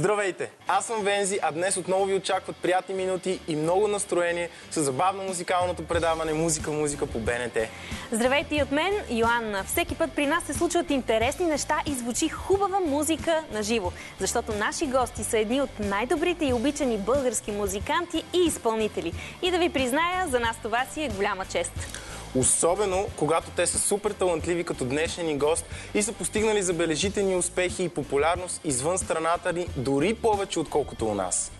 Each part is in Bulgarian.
Здравейте! Аз съм Вензи, а днес отново ви очакват приятни минути и много настроение с забавно музикалното предаване Музика, музика по БНТ. Здравейте и от мен, Йоанна. Всеки път при нас се случват интересни неща и звучи хубава музика на живо. Защото наши гости са едни от най-добрите и обичани български музиканти и изпълнители. И да ви призная, за нас това си е голяма чест. Особено, когато те са супер талантливи като днешен ни гост и са постигнали забележителни успехи и популярност извън страната ни, дори повече отколкото у нас.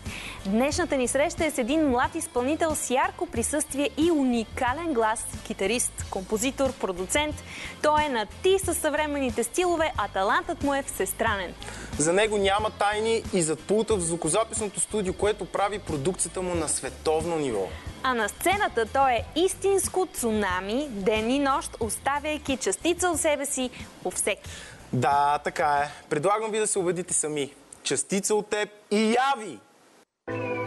Днешната ни среща е с един млад изпълнител с ярко присъствие и уникален глас, китарист, композитор, продуцент. Той е на ти с съвременните стилове, а талантът му е всестранен. За него няма тайни и зад пулта в звукозаписното студио, което прави продукцията му на световно ниво. А на сцената той е истинско цунами, ден и нощ, оставяйки частица от себе си по всеки. Да, така е. Предлагам ви да се убедите сами. Частица от теб и яви! Дали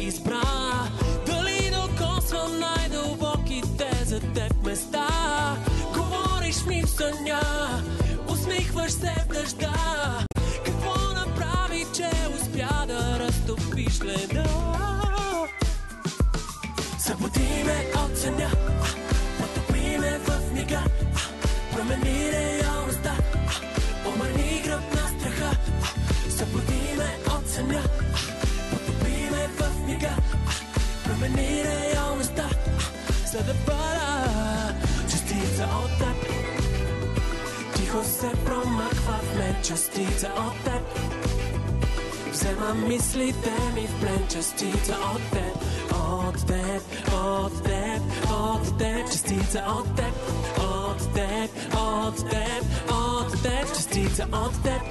избра? Дали докосвам най-дълбоките за теб места? Говориш ми в съня, усмихваш се в дъжда. Какво направи, че успя да разтопиш леда? Събуди ме от съня, а, за да бъда частица от теб. Тихо се промъква в мен частица от теб. Взема мислите ми в плен частица от теб, от теб, от теб, от теб, частица от теб, от теб, от теб, от теб, частица от теб.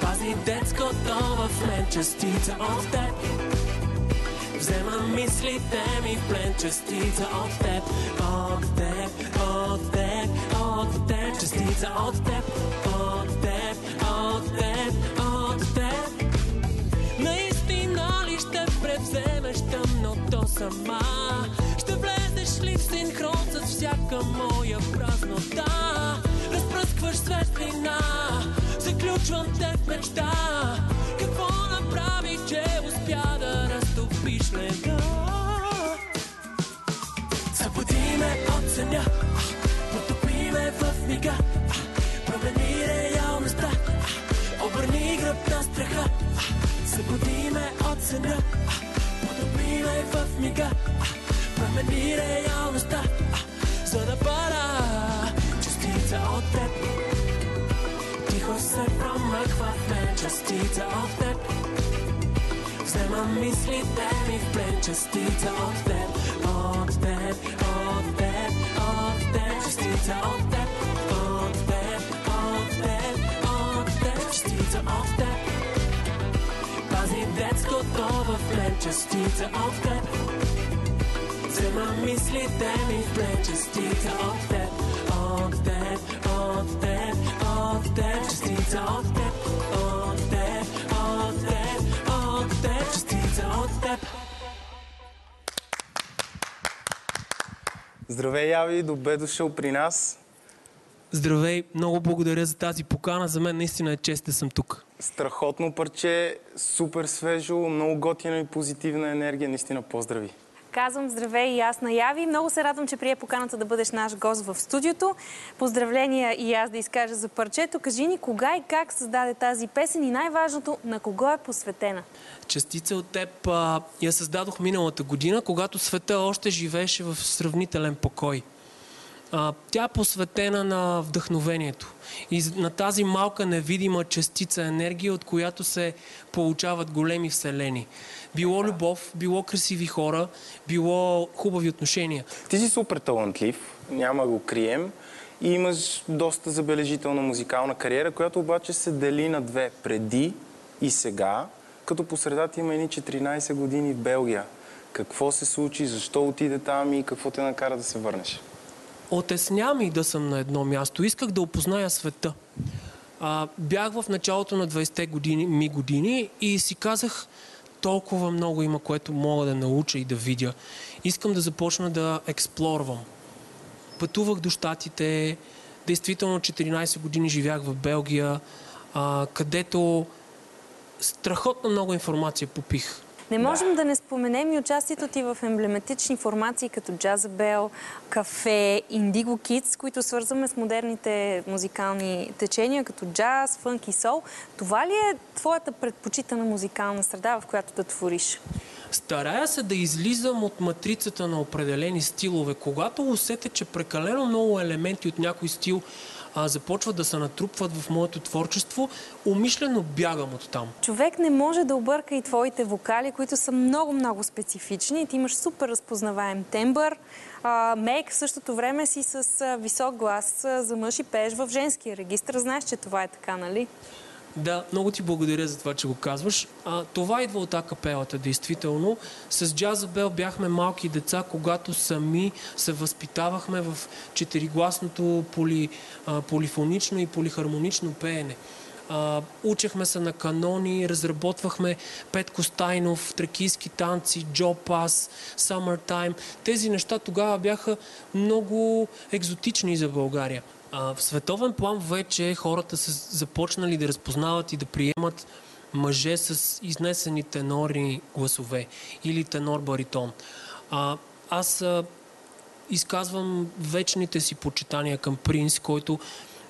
Пази детското в мен частица от теб. Взема мислите ми в плен частица от теб, от теб, от теб, от теб, частица от теб, от теб, от теб, от теб. Наистина ли ще превземеш тъмното сама? Ще влезеш ли в синхрон с всяка моя празнота? Разпръскваш светлина, заключвам те в мечта. Какво направи, че успя да разтопиш леда? Събуди ме от съня, потопи ме в мига, промени реалността, обърни гръб на страха, събуди ме от съня, потопи ме в мига, промени реалността, за да бъда частица от теб. Тихо се промъква в мен частица от теб. Взема мислите ми в плен частица от теб, от теб, от теб, от теб, частица от теб, от теб, от теб, от теб, частица от теб. Пази детското в мен частица от теб. Взема мислите ми в плен частица от теб, от теб, от теб, от теб, частица от теб, от теб, Здравей, Яви, добре дошъл при нас. Здравей, много благодаря за тази покана. За мен наистина е чест да съм тук. Страхотно парче, супер свежо, много готина и позитивна енергия. Наистина поздрави. Казвам здравей и аз на Яви. Много се радвам, че прие поканата да бъдеш наш гост в студиото. Поздравления и аз да изкажа за парчето. Кажи ни кога и как създаде тази песен и най-важното, на кого е посветена? Частица от теб а, я създадох миналата година, когато света още живееше в сравнителен покой. А, тя е посветена на вдъхновението и на тази малка невидима частица енергия, от която се получават големи вселени. Било любов, било красиви хора, било хубави отношения. Ти си супер талантлив, няма го крием. И имаш доста забележителна музикална кариера, която обаче се дели на две. Преди и сега, като по средата има едни 14 години в Белгия. Какво се случи, защо отиде там и какво те накара да се върнеш? Отесня ми да съм на едно място. Исках да опозная света. А, бях в началото на 20-те години, ми години и си казах, толкова много има, което мога да науча и да видя. Искам да започна да експлорвам. Пътувах до Штатите, действително 14 години живях в Белгия, а, където страхотно много информация попих. Не можем да не споменем и участието ти в емблематични формации като Джазабел, Кафе, Индиго Кидс, които свързваме с модерните музикални течения, като джаз, фънк и сол. Това ли е твоята предпочитана музикална среда, в която да твориш? Старая се да излизам от матрицата на определени стилове. Когато усетя, че прекалено много елементи от някой стил а, започват да се натрупват в моето творчество, умишлено бягам от там. Човек не може да обърка и твоите вокали, които са много-много специфични. Ти имаш супер разпознаваем тембър. А, Мейк в същото време си с висок глас за мъж и пееш в женския регистр. Знаеш, че това е така, нали? Да, много ти благодаря за това, че го казваш. А, това идва от акапелата, действително. С Джазабел бяхме малки деца, когато сами се възпитавахме в четиригласното поли, а, полифонично и полихармонично пеене. А, учехме се на канони, разработвахме Петко Стайнов, тракийски танци, Джо Пас, Summertime. Тези неща тогава бяха много екзотични за България. А, в световен план вече хората са започнали да разпознават и да приемат мъже с изнесени тенорни гласове или тенор баритон. А, аз а, изказвам вечните си почитания към Принц, който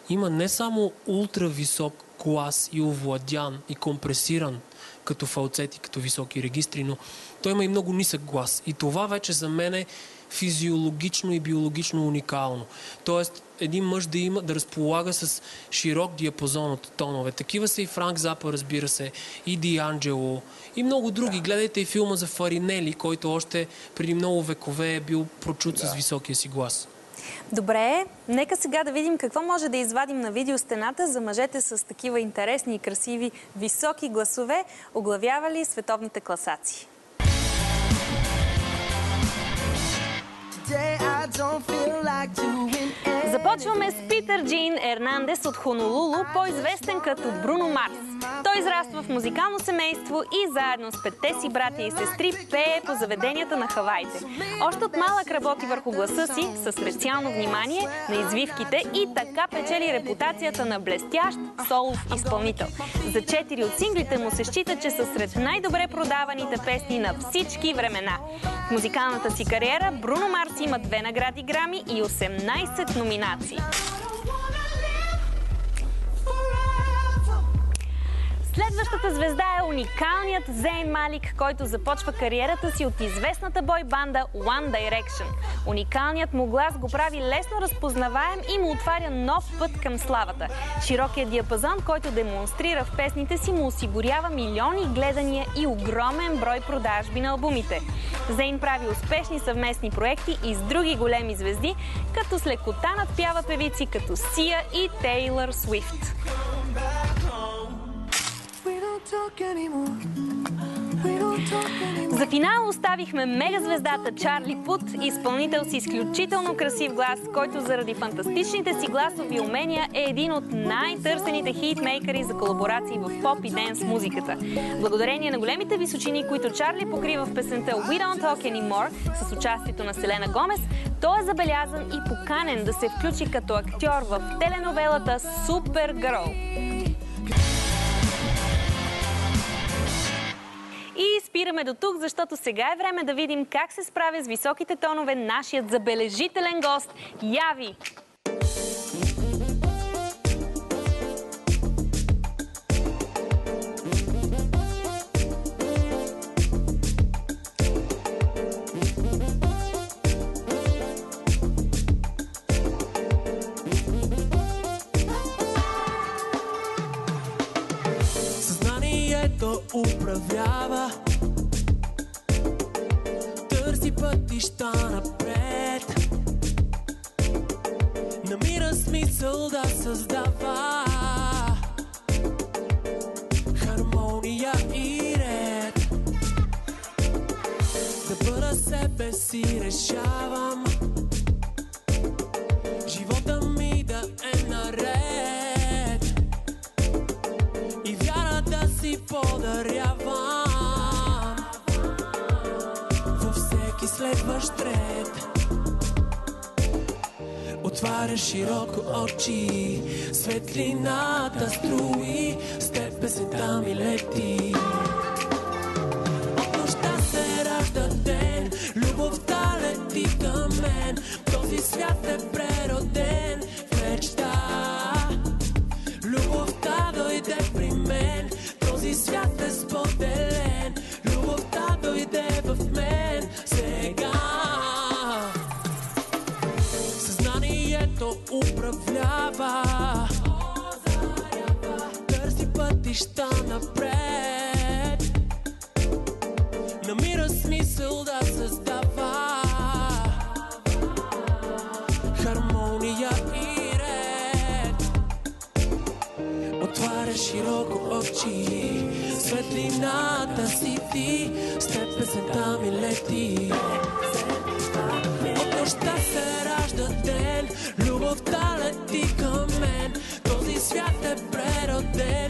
има не само ултрависок глас и овладян и компресиран като фалцети, като високи регистри, но той има и много нисък глас. И това вече за мен е физиологично и биологично уникално. Тоест, един мъж да има, да разполага с широк диапазон от тонове. Такива са и Франк Запа, разбира се, и Ди Анджело, и много други. Да. Гледайте и филма за Фаринели, който още преди много векове е бил прочут да. с високия си глас. Добре, нека сега да видим какво може да извадим на видеостената за мъжете с такива интересни и красиви високи гласове, оглавявали световните класации. Започваме с Питър Джин Ернандес от Хонолулу, по-известен като Бруно Марс. Той израства в музикално семейство и заедно с петте си братя и сестри пее по заведенията на Хавайте. Още от малък работи върху гласа си с специално внимание на извивките и така печели репутацията на блестящ солов изпълнител. За четири от синглите му се счита, че са сред най-добре продаваните песни на всички времена. В музикалната си кариера Бруно Марс има две награди Грами и 18 номинации. Следващата звезда е уникалният Зейн Малик, който започва кариерата си от известната бой банда One Direction. Уникалният му глас го прави лесно разпознаваем и му отваря нов път към славата. Широкият диапазон, който демонстрира в песните си, му осигурява милиони гледания и огромен брой продажби на албумите. Зейн прави успешни съвместни проекти и с други големи звезди, като с лекота надпява певици като Сия и Тейлър Свифт. За финал оставихме мегазвездата Чарли Пут, изпълнител с изключително красив глас, който заради фантастичните си гласови умения е един от най-търсените хитмейкъри за колаборации в поп и денс музиката. Благодарение на големите височини, които Чарли покрива в песента We Don't Talk Anymore с участието на Селена Гомес, той е забелязан и поканен да се включи като актьор в теленовелата Супер И спираме до тук, защото сега е време да видим как се справя с високите тонове нашият забележителен гост Яви. Да бъда себе си решавам. Живота ми да е наред. И вяра да си подарявам. Във всеки следващ ред. Отваря широко очи. Светлината струи. С тебе теб там и лети. Мен, този свят е прероден. В мечта. Любовта дойде при мен, този свят е споделен, любовта дойде в мен. Сега. Съзнанието управлява. Търси пътища Светлината си ти. С теб песента ми лети. От се ражда ден, любовта лети към мен. Този свят е прероден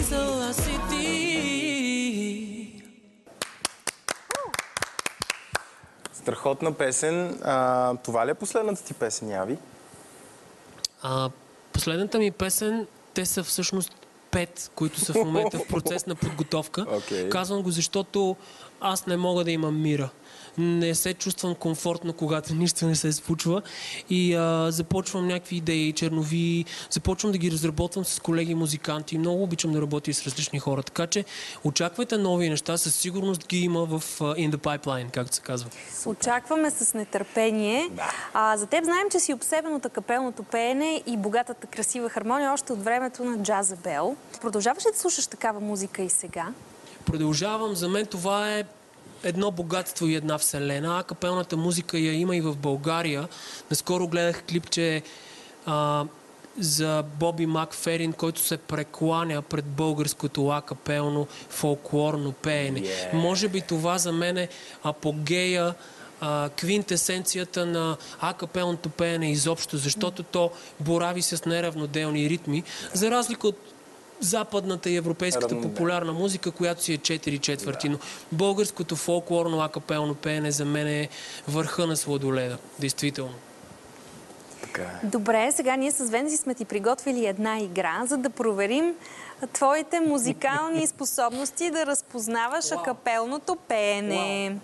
Смисъла си ти. Страхотна песен. А, това ли е последната ти песен, Яви? А, последната ми песен, те са всъщност пет, които са в момента в процес на подготовка. Окей. Казвам го, защото аз не мога да имам мира. Не се чувствам комфортно, когато нищо не се случва. И а, започвам някакви идеи, чернови, започвам да ги разработвам с колеги музиканти. Много обичам да работя с различни хора. Така че очаквайте нови неща. Със сигурност ги има в In the Pipeline, както се казва. Очакваме с нетърпение. А, за теб знаем, че си обсебен от акапелното пеене и богатата красива хармония още от времето на Джазабел. Продължаваш ли да слушаш такава музика и сега? Продължавам. За мен това е едно богатство и една вселена. А капелната музика я има и в България. Наскоро гледах клипче а, за Боби Макферин, който се прекланя пред българското акапелно фолклорно пеене. Yeah. Може би това за мен е апогея а, квинтесенцията на акапелното пеене изобщо, защото то борави с неравноделни ритми, за разлика от западната и европейската Равнодел. популярна музика, която си е 4 четвърти. Но българското фолклорно акапелно пеене за мен е върха на сладоледа. Действително. Така е. Добре, сега ние с Вензи сме ти приготвили една игра, за да проверим твоите музикални способности да разпознаваш акапелното пеене.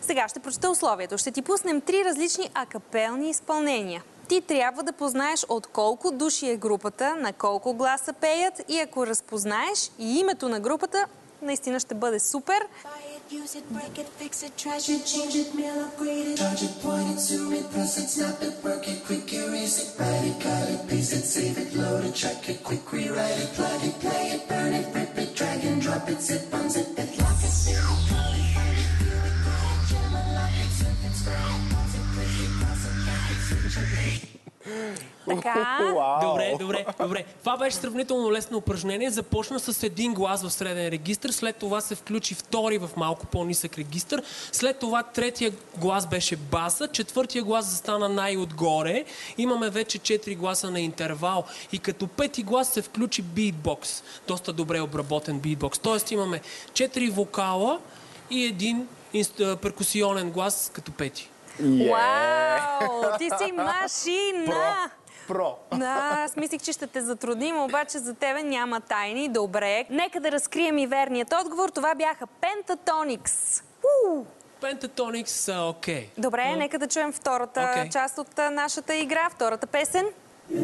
Сега ще прочета условието. Ще ти пуснем три различни акапелни изпълнения. Ти трябва да познаеш от колко души е групата, на колко гласа пеят и ако разпознаеш и името на групата, наистина ще бъде супер. Drop it, zip, unzip it, lock it, it, call it, Така. Добре, добре, добре. Това беше сравнително лесно упражнение. Започна с един глас в среден регистр, след това се включи втори в малко по-нисък регистр, след това третия глас беше баса, четвъртия глас застана най-отгоре. Имаме вече четири гласа на интервал и като пети глас се включи битбокс. Доста добре обработен битбокс. Тоест имаме четири вокала и един перкусионен глас като пети. Е. Вау! Ти си машина! Про. Да, аз мислих, че ще те затрудним, обаче за тебе няма тайни. Добре. Нека да разкрием и верният отговор. Това бяха Pentatonix. Уу! Pentatonix са окей. Добре, Но- нека да чуем втората част от нашата игра, втората песен. Е,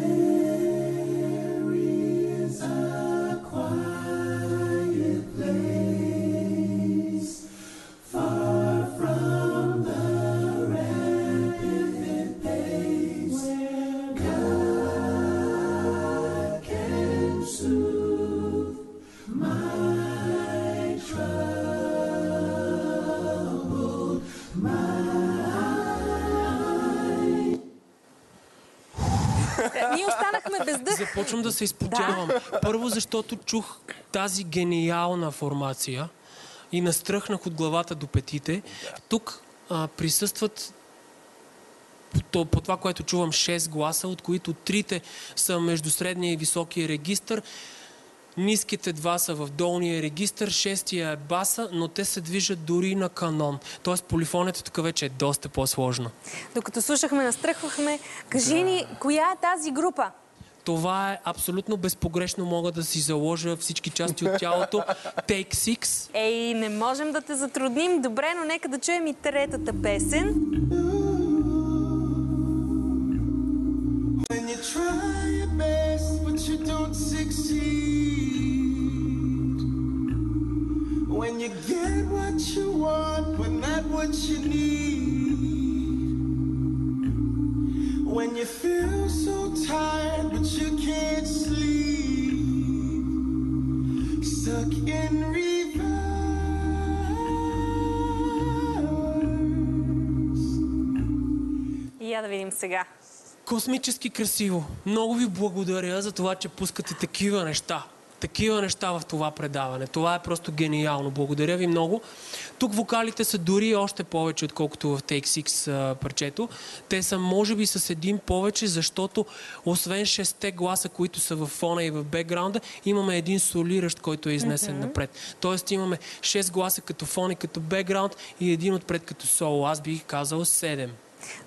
Ние останахме без дъх. Започвам да се изпотявам. Първо, защото чух тази гениална формация и настръхнах от главата до петите. Тук а, присъстват то- по това, което чувам, 6 гласа, от които трите са между средния и високия регистър. Ниските два са в долния регистър, шестия е баса, но те се движат дори на канон. Тоест полифонията тук вече е доста по-сложна. Докато слушахме, настръхвахме. Кажи ни, коя е тази група? Това е абсолютно безпогрешно. Мога да си заложа всички части от тялото. Take Six. Ей, не можем да те затрудним. Добре, но нека да чуем и третата песен. You get what you want, but not what you need. When you feel so tired, but you can't sleep. Stuck in reverse. И я да видим сега. Космически красиво. Много ви благодаря за това, че пускате такива неща. Такива неща в това предаване. Това е просто гениално. Благодаря ви много. Тук вокалите са дори още повече, отколкото в Take Six парчето. Те са може би с един повече, защото освен шесте гласа, които са в фона и в бекграунда, имаме един солиращ, който е изнесен напред. Тоест имаме 6 гласа като фон и като бекграунд и един отпред като соло. Аз бих казал 7.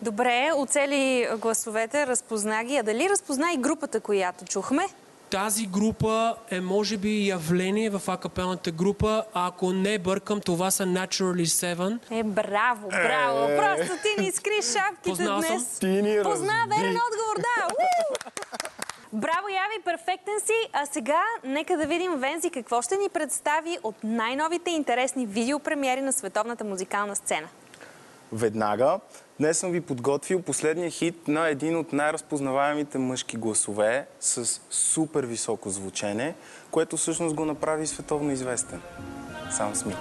Добре, оцели гласовете, разпозна ги. А дали разпозна и групата, която чухме? Тази група е може би явление в акапелната група. А ако не бъркам, това са Naturally Seven. Е, браво, браво. Просто ти ни изкри шапките Познал съм. днес. Ти ни Позна разби. верен отговор, да. Уу! Браво, Яви, перфектен си. А сега нека да видим Вензи какво ще ни представи от най-новите интересни видеопремиери на световната музикална сцена. Веднага. Днес съм ви подготвил последния хит на един от най-разпознаваемите мъжки гласове с супер високо звучене, което всъщност го направи световно известен. Сам Смит.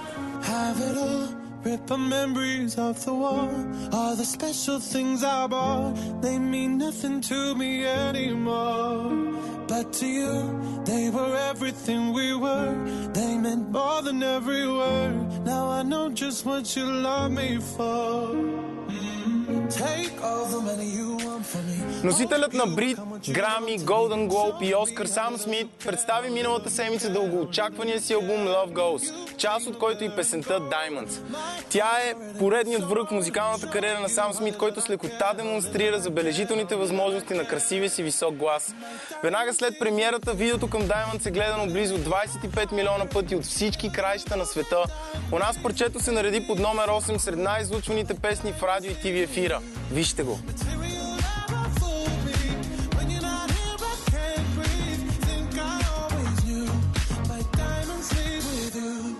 Rip the memories of the war. All the special things I bought, they mean nothing to me anymore. But to you, they were everything we were. They meant more than every word. Know just what you love me for. Mm. Носителят на Брит, Грами, Голден Глоб и Оскар Сам Смит представи миналата седмица дългоочаквания си албум Love Goes, част от който и песента Diamonds. Тя е поредният връх в музикалната кариера на Сам Смит, който с лекота демонстрира забележителните възможности на красивия си висок глас. Веднага след премиерата, видеото към Diamonds е гледано близо 25 милиона пъти от всички краища на света. У нас парчето се нареди под номер 8 сред най-излучваните песни в радио и ТВ ефира. Вижте го!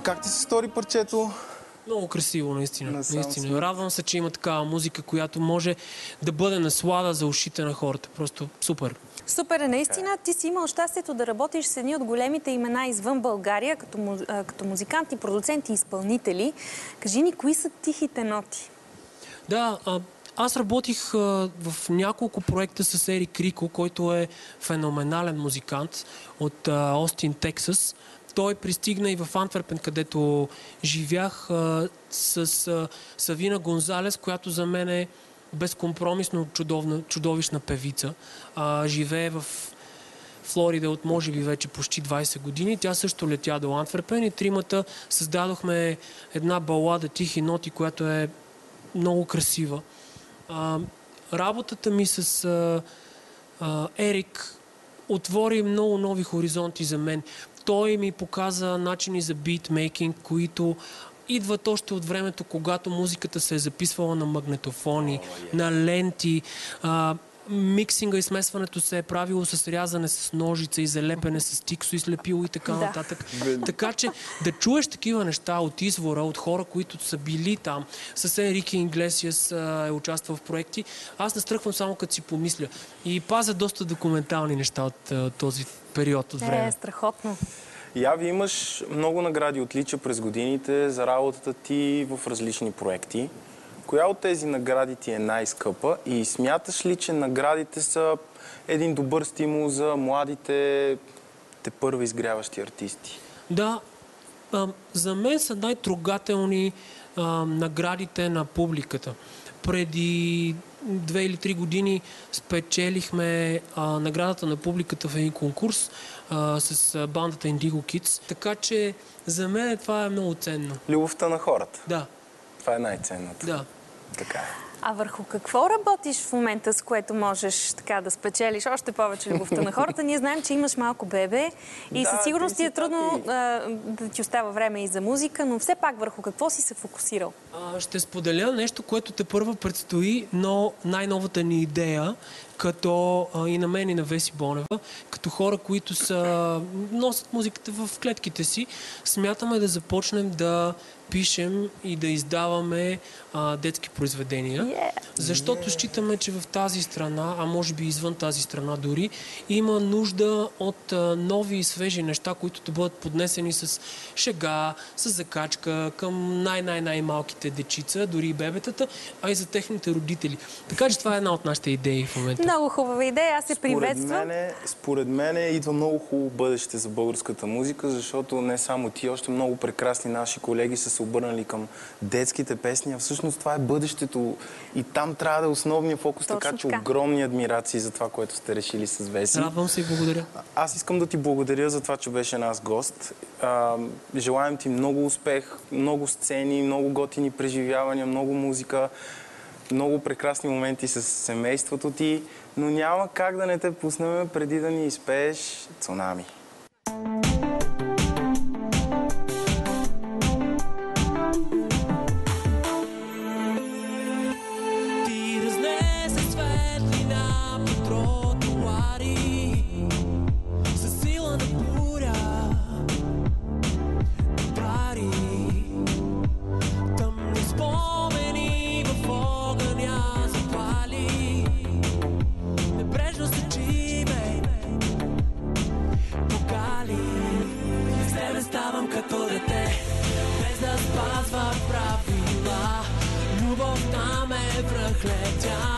Как ти се стори парчето? Много красиво, наистина. На Сам наистина. Радвам се, че има такава музика, която може да бъде наслада за ушите на хората. Просто супер. Супер е, наистина. Ти си имал щастието да работиш с едни от големите имена извън България, като, като музиканти, продуценти и изпълнители. Кажи ни, кои са тихите ноти? Да, а, аз работих а, в няколко проекта с Ерик Рико, който е феноменален музикант от а, Остин, Тексас. Той пристигна и в Антверпен, където живях а, с а, Савина Гонзалес, която за мен е безкомпромисно чудовна, чудовищна певица. А, живее в Флорида от може би вече почти 20 години. Тя също летя до Антверпен и тримата създадохме една балада Тихи ноти, която е много красива. А, работата ми с а, а, Ерик отвори много нови хоризонти за мен. Той ми показа начини за битмейкинг, които идват още от времето, когато музиката се е записвала на магнетофони, на ленти. А, миксинга и смесването се е правило с рязане с ножица и залепене с тиксо и слепило и така Да. нататък. Така че да чуеш такива неща от извора, от хора, които са били там, с Ерики Инглесиас е участвал в проекти, аз настръхвам само като си помисля. И пазя доста документални неща от а, този период от Е, време. страхотно. Яви имаш много награди отлича през годините за работата ти в различни проекти. Коя от тези награди ти е най-скъпа и смяташ ли, че наградите са един добър стимул за младите те първа изгряващи артисти? Да, а, за мен са най-трогателни а, наградите на публиката. Преди две или три години спечелихме а, наградата на публиката в един конкурс а, с бандата Indigo Kids. Така че за мен това е много ценно. Любовта на хората. Да, Това е най-ценното. да. Така е. А върху какво работиш в момента, с което можеш така да спечелиш още повече любовта на хората? Ние знаем, че имаш малко бебе и Да, със сигурност ти е 30 трудно а, да ти остава време и за музика, но все пак върху какво си се фокусирал? А, ще споделя нещо, което те първа предстои, но най-новата ни идея, като а, и на мен и на Веси Бонева, като хора, които са, носят музиката в клетките си, смятаме да започнем да пишем и да издаваме а, детски произведения. Yeah. Защото считаме, че в тази страна, а може би извън тази страна дори, има нужда от а, нови и свежи неща, които да бъдат поднесени с шега, с закачка към най-най-най-малките дечица, дори и бебетата, а и за техните родители. Така че това е една от нашите идеи в момента. Много хубава идея, аз се Според приветствам. мене, според мене идва много хубаво бъдеще за българската музика, защото не само ти, още много прекрасни наши колеги са се обърнали към детските песни, а всъщност това е бъдещето и там трябва да е основния фокус, Точно така че така. огромни адмирации за това, което сте решили с Веси. Радвам се и благодаря. Аз искам да ти благодаря за това, че беше нас гост. А, желаем ти много успех, много сцени, много готини преживявания, много музика, много прекрасни моменти с семейството ти, но няма как да не те пуснем преди да ни изпееш Цунами. Ме връхлетя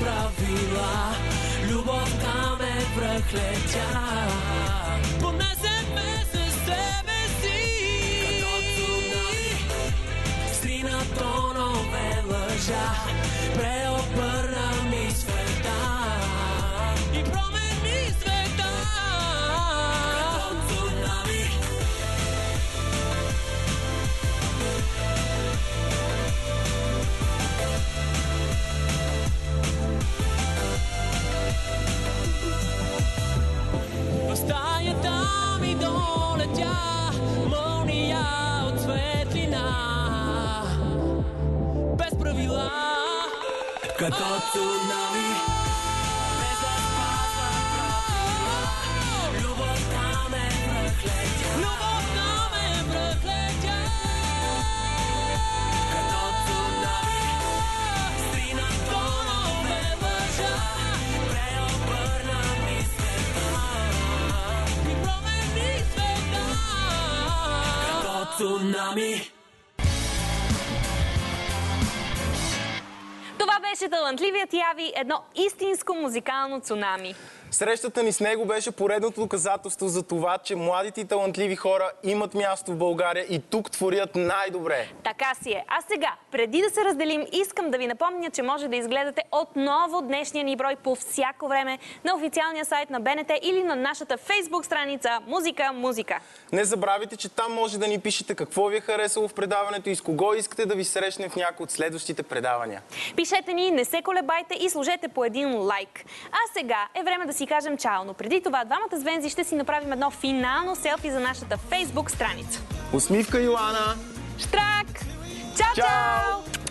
правила. Любовта ме връхлетя Като цунами. Без да спазвам правила Любовта ме пръхлетя Любовта ме пръхлетя Като цунами. Стрина тонове лъжа Преобърна ми света. И промени света. Като цунами беше талантливият Яви, едно истинско музикално цунами. Срещата ни с него беше поредното доказателство за това, че младите и талантливи хора имат място в България и тук творят най-добре. Така си е. А сега, преди да се разделим, искам да ви напомня, че може да изгледате отново днешния ни брой по всяко време на официалния сайт на БНТ или на нашата фейсбук страница Музика, музика. Не забравяйте, че там може да ни пишете какво ви е харесало в предаването и с кого искате да ви срещнем в някои от следващите предавания. Пишете ни, не се колебайте и сложете по един лайк. А сега е време да си кажем чао, но преди това двамата с Вензи ще си направим едно финално селфи за нашата фейсбук страница. Усмивка, Йоана! Штрак! Чао, чао! Чао!